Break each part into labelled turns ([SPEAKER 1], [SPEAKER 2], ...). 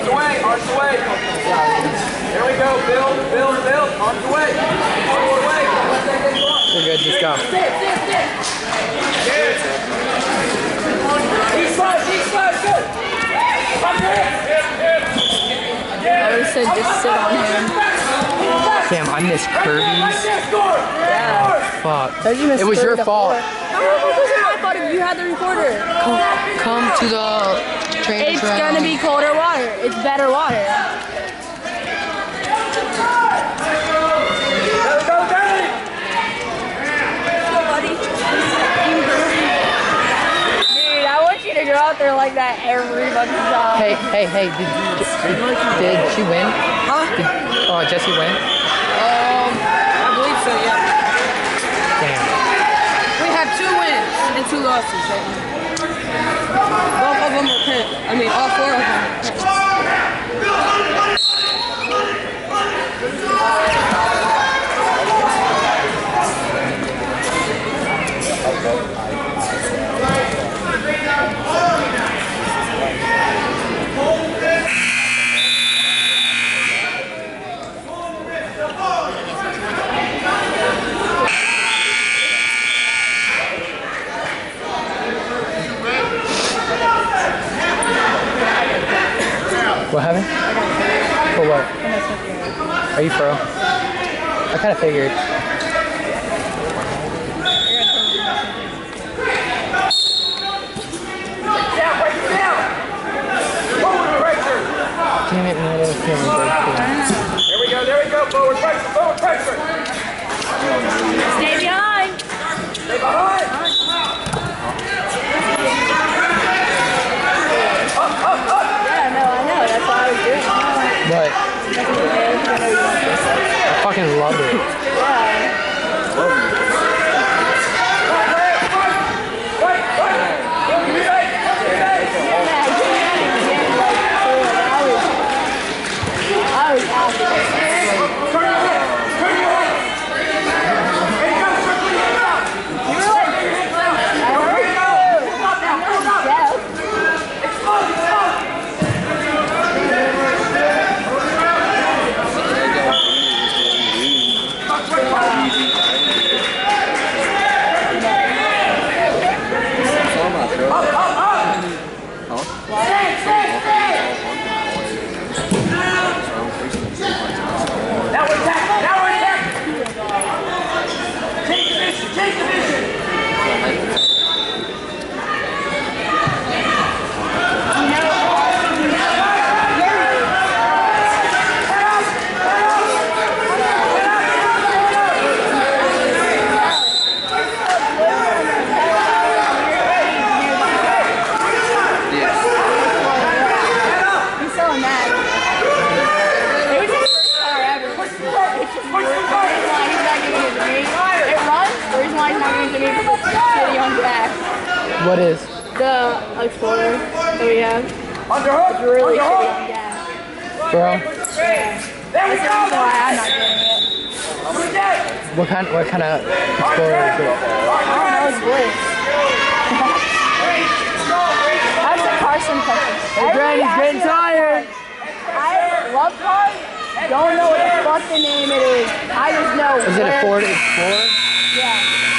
[SPEAKER 1] Arms away, arms away. There we go, build, build, build. Arms away. Arms away. Don't let that get you up.
[SPEAKER 2] You're good, just go.
[SPEAKER 1] East side, east side, good. Up here.
[SPEAKER 3] I would said just sit on him.
[SPEAKER 2] Damn, I missed Kirby's.
[SPEAKER 1] Score.
[SPEAKER 2] Fuck.
[SPEAKER 3] How'd you miss
[SPEAKER 2] It was
[SPEAKER 3] three
[SPEAKER 2] your
[SPEAKER 3] to
[SPEAKER 2] fault.
[SPEAKER 3] Four? No, it wasn't my fault if you had the recorder.
[SPEAKER 2] Come, come to the training
[SPEAKER 3] It's gonna be colder water. It's better water.
[SPEAKER 1] Let's go, Danny.
[SPEAKER 3] I want you to go out there like that every fucking time.
[SPEAKER 2] Hey, hey, hey, did, did, did she win?
[SPEAKER 4] Huh?
[SPEAKER 2] Did, oh, Jesse win?
[SPEAKER 4] Um, I believe so, yeah.
[SPEAKER 2] Damn.
[SPEAKER 4] We had two wins and two losses. Right? Both
[SPEAKER 2] What happened? For what? Are you pro? I kind of figured.
[SPEAKER 1] Down, break it down. Forward pressure.
[SPEAKER 2] Damn it, man, I was feeling good too.
[SPEAKER 1] There we go, there we go. Forward pressure, forward pressure.
[SPEAKER 3] Stay behind.
[SPEAKER 1] Stay behind.
[SPEAKER 3] Yeah, no, I know. That's why I was doing it.
[SPEAKER 2] But I fucking love it.
[SPEAKER 3] Yeah.
[SPEAKER 1] Right, right. Give me right. Give me right.
[SPEAKER 3] Yeah, I came at it again, like, so, like, I was, I was happy.
[SPEAKER 1] Turn your head. Turn your head. Hey, go, quickly, get out.
[SPEAKER 3] You were like, I heard you.
[SPEAKER 1] Stop now, hold up.
[SPEAKER 3] Yeah.
[SPEAKER 1] Explode, explode. Now we're attacking. Now we're attacking. Change division. Change division.
[SPEAKER 3] He's so mad. It was his first car ever. It's just the reason why he's not giving it to me. It runs. The reason why he's not giving it to me is because it's shitty on back.
[SPEAKER 2] What is?
[SPEAKER 3] The Explorer that we have.
[SPEAKER 1] Underhook.
[SPEAKER 3] It's really shitty
[SPEAKER 1] Underhook.
[SPEAKER 3] on gas.
[SPEAKER 2] Bro,
[SPEAKER 1] There we
[SPEAKER 3] That's the
[SPEAKER 1] go.
[SPEAKER 3] why I'm not getting it.
[SPEAKER 2] What kind what kind of explorer is it?
[SPEAKER 3] I don't know, it's good. That's a Carson touches. Hey,
[SPEAKER 2] Brandon's getting tired.
[SPEAKER 3] I love cars. Don't know what the fuck the name it is. I just know.
[SPEAKER 2] Is it a Ford Explorer?
[SPEAKER 3] Yeah.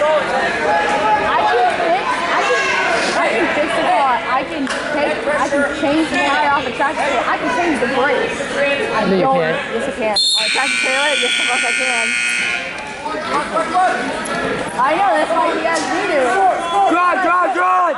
[SPEAKER 3] I can fix. I can. I can fix the car. I can take. I can change the tire off a tractor trailer. I can change the brakes. I
[SPEAKER 2] No,
[SPEAKER 3] don't.
[SPEAKER 2] can't.
[SPEAKER 3] Yes, I can. On a tractor trailer, yes, the fuck I can. I know. That's why you guys need to.
[SPEAKER 2] Drive, drive, drive!